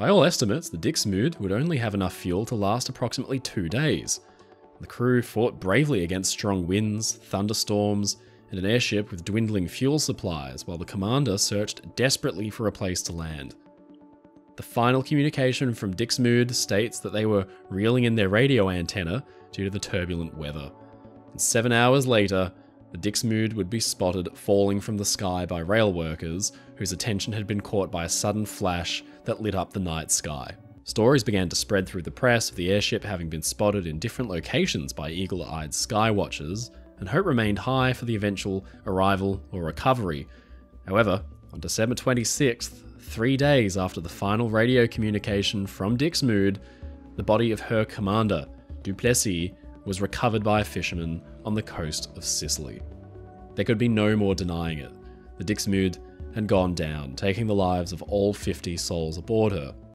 By all estimates, the Dixmude would only have enough fuel to last approximately two days. The crew fought bravely against strong winds, thunderstorms, and an airship with dwindling fuel supplies, while the commander searched desperately for a place to land. The final communication from Dixmude states that they were reeling in their radio antenna due to the turbulent weather. And seven hours later, the Dixmude would be spotted falling from the sky by rail workers whose attention had been caught by a sudden flash that lit up the night sky. Stories began to spread through the press of the airship having been spotted in different locations by eagle eyed sky watchers, and hope remained high for the eventual arrival or recovery. However, on December 26th, three days after the final radio communication from Dixmude, the body of her commander, Duplessis, was recovered by a fisherman on the coast of Sicily. There could be no more denying it. The Dixmude had gone down, taking the lives of all 50 souls aboard her.